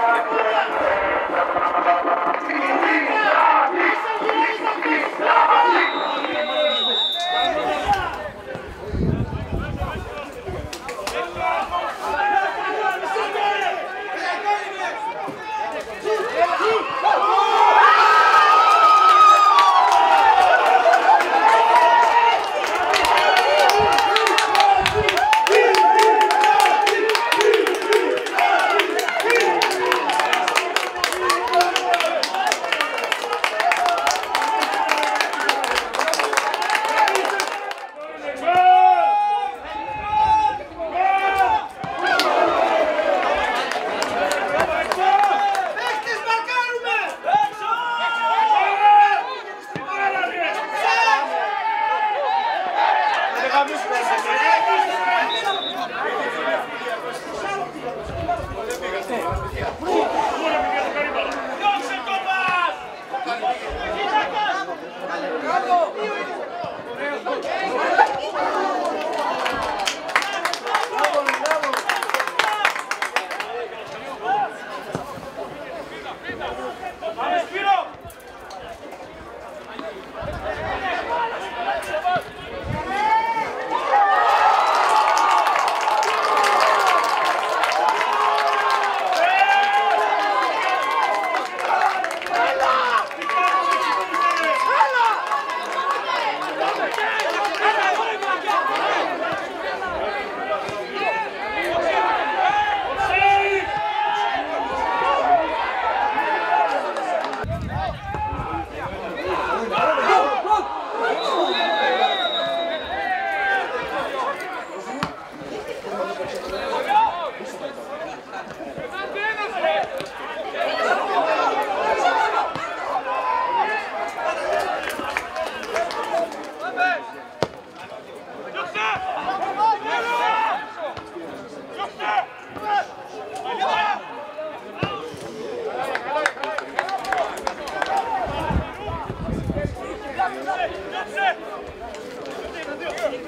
Thank you. ¡Bravo!